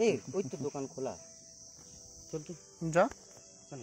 এই ওই তো দোকান খোলা চল তো যা চল